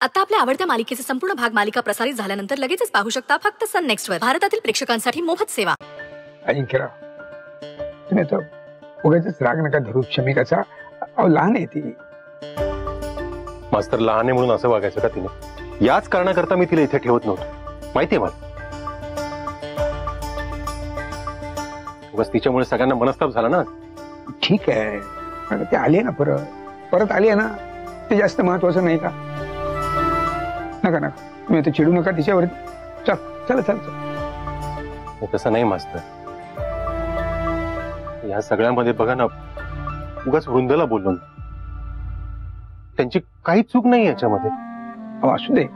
आता आपल्या आवडत्या मालिकेचे संपूर्ण भाग मालिका प्रसारित झाल्यानंतर लगेचच पाहू शकता फक्त सन नेक्स्ट वर. भारतातील प्रेक्षकांसाठी मोफत सेवा. तुम्ही आता उगाच राग नका धरू शमिकाचा. अहो लहान आहे ती. मास्तर लहान आहे म्हणून असं वागायचं का तिने? याच कारणाकरता मी तिला इथे ठेवत नव्हतो. माहितीये मला? बस तिच्यामुळे सगळ्यांना मनस्ताप झाला ना? ठीक आहे. ते आली ना परत. परत आली आहे ना ते जास्त महत्वाचं नाही का? नका नका. तुम्ही आता चिडू नका तिच्यावरती चल चला चल चल. तसं नाही मास्तर. या सगळ्यामध्ये बघा ना उगाच वृंदला बोललो. त्यांची काही चूक नाही याच्यामध्ये. असू दे.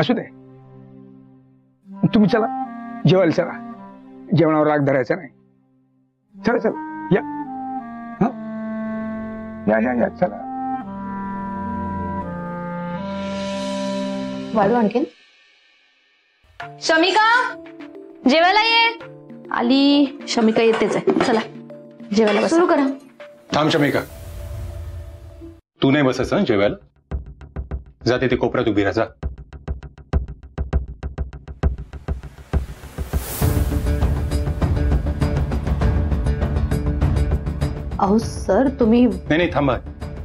असू दे. तुम्ही चला. जेवायला चला. जेवणावर राग धरायचा नाही. चला चला. या. हं? या या या. चला. वाढू आणखीन शमिका? जेवायला ये? आली शमिका येतेच आहे. चला जेवायला सुरू करा. थांब शमिका. तू नाही बसायचं हं जेवायला? जा तिथे कोपऱ्यात उभी राहा जा. अहो सर तुम्ही नाही नाही थांबा.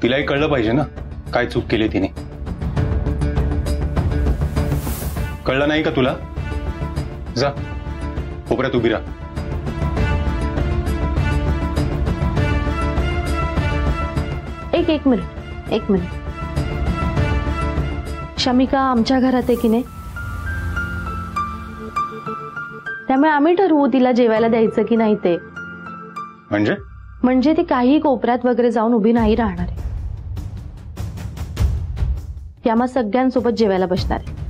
तिलाही कळलं पाहिजे ना काय चूक केली तिने. कळलं नाही का तुला? जा. कोपऱ्यात उभी राहा. एक एक मिनिट. एक मिनिट. शमिका आमच्या घरात आहे की नाही? त्यामुळे आम्ही ठरवू तिला जेवायला द्यायचं की नाही ते. म्हणजे? म्हणजे ती काही कोपऱ्यात वगैरे जाऊन उभी नाही राहणार आहे. आम्हा सगळ्यांसोबत जेवायला बसणार आहे.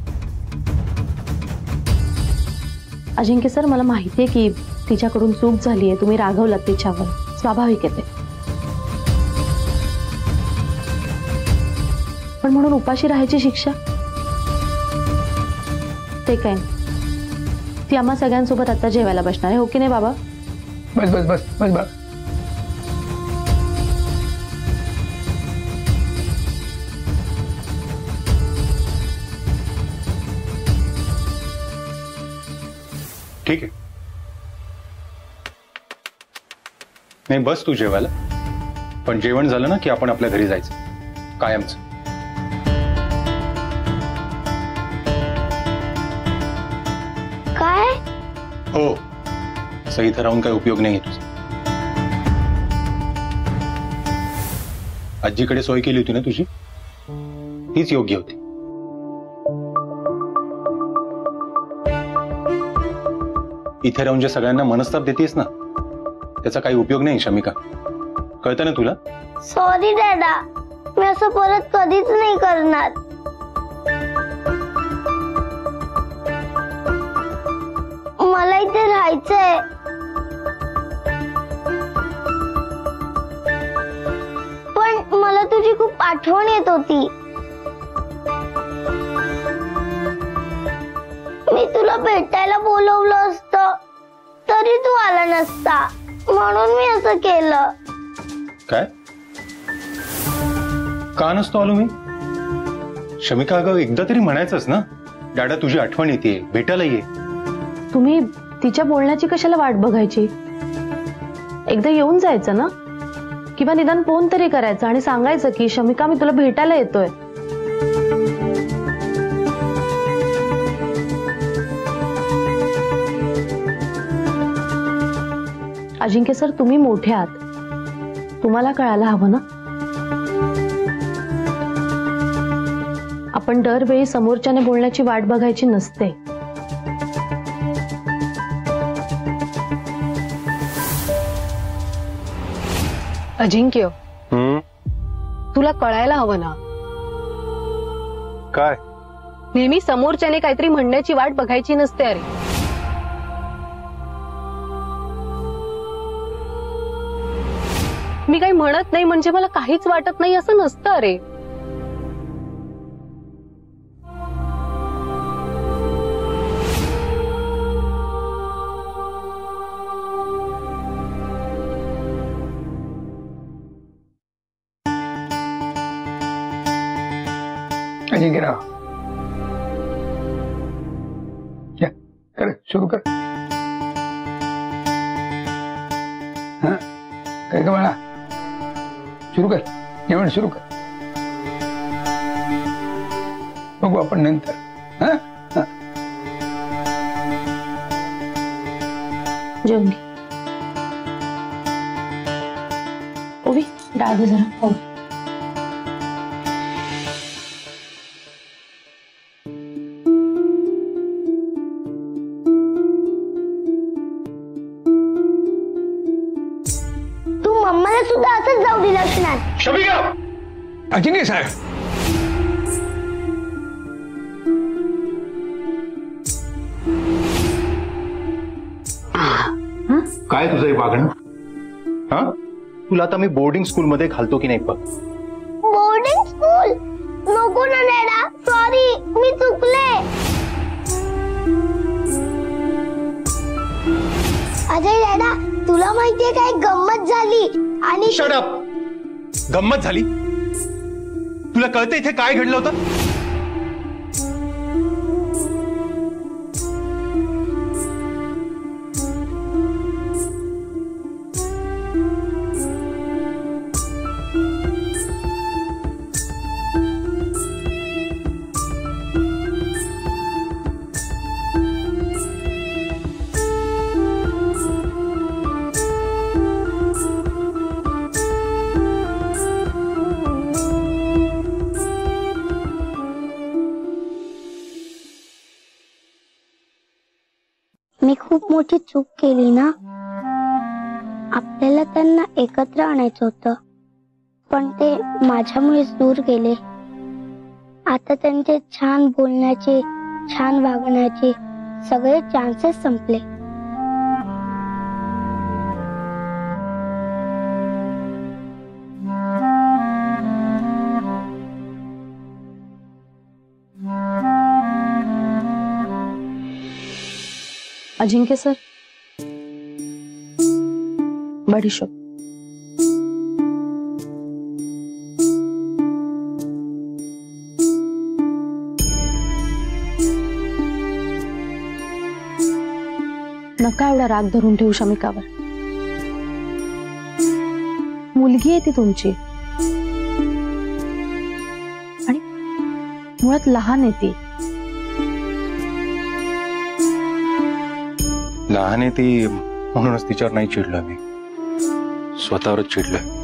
अजिंक्य सर, मला माहिती आहे की तिच्याकडून चूक झाली आहे. तुम्ही रागवलात तिच्यावर. स्वाभाविक आहे ते. पण म्हणून उपाशी राहायची शिक्षा? ते काय? ती आम्हा सगळ्यांसोबत आता जेवायला बसणार आहे, हो की नाही बाबा? बस बस बस बस बस. ठीक आहे नाही बस तू जेवायला. पण जेवण झालं ना की आपण आपल्या घरी जायचं. कायमच. काय? हो. असं इथं राहून काही उपयोग नाही तुझा. आजीकडे सोय केली होती ना तुझी? तीच योग्य होती. इथे राहून जे सगळ्यांना मनस्ताप देतेस ना, त्याचा काही उपयोग नाही, शमिका. कळतं ना तुला? सॉरी दादा. मी असं परत कधीच नाही करणार. मला इथे राहायचंय. पण मला तुझी खूप आठवण येत होती. मी तुला भेटायला बोलवलं तरी तू आला नसता. म्हणून मी असं केलं. काय? का नसतो आलो मी? शमिका अगं एकदा तरी म्हणायचंच ना. डाडा तुझी आठवण येते. भेटायला ये. तुम्ही तिच्या बोलण्याची कशाला वाट बघायची? एकदा येऊन जायचं ना? किंवा निदान फोन तरी करायचं आणि सांगायचं की शमिका मी तुला भेटायला येतोय. अजिंक्य सर तुम्ही मोठे आहात. तुम्हाला कळायला हवं ना? आपण दरवेळी समोरच्याने बोलण्याची वाट बघायची नसते. अजिंक्य हम्म? तुला कळायला हवं ना? काय? नेहमी समोरच्याने काहीतरी म्हणण्याची वाट बघायची नसते अरे. मी काही म्हणत नाही म्हणजे मला काहीच वाटत नाही असं नसतं अरे. शुरू कर. हाँ, सुरू कर जेवण सुरू कर। बघू आपण नंतर हा। हा. घे ओवी डाळ जरा। हो मम्माला सुद्धा असंच जाऊ दिलंस नाही शमिका अजिंक्य साहेब काय तुझं हे वागणं? हा? तुला आता मी बोर्डिंग स्कूलमध्ये घालतो की नाही बघ. बोर्डिंग स्कूल नको ना सॉरी मी चुकले. तुला माहितीये काय गंमत झाली? आणि शटअप गंमत झाली? तुला कळतं इथे काय घडलं होतं? मी खूप मोठी चूक केली ना? आपल्याला त्यांना एकत्र आणायचं होतं. पण ते माझ्यामुळेच दूर गेले. आता त्यांचे छान बोलण्याचे छान वागण्याचे सगळे चान्सेस संपले. अजिंक्य सर? बडीशोप नका एवढा राग धरून ठेवू शमिकावर. मुलगी आहे ती तुमची. आणि मुळात लहान आहे ती. लहान आहे ती म्हणूनच तिच्यावर नाही चिडलोय मी स्वतःवरच चिडलोय.